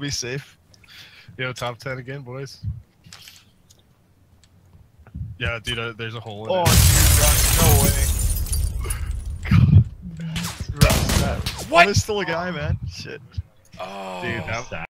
be safe. Yo, top 10 again, boys. Yeah, dude, uh, there's a hole in Oh, it. dude, Russ, No way. God. Russ, that. What? There's still a guy, man. Shit. Oh. Dude, that,